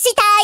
した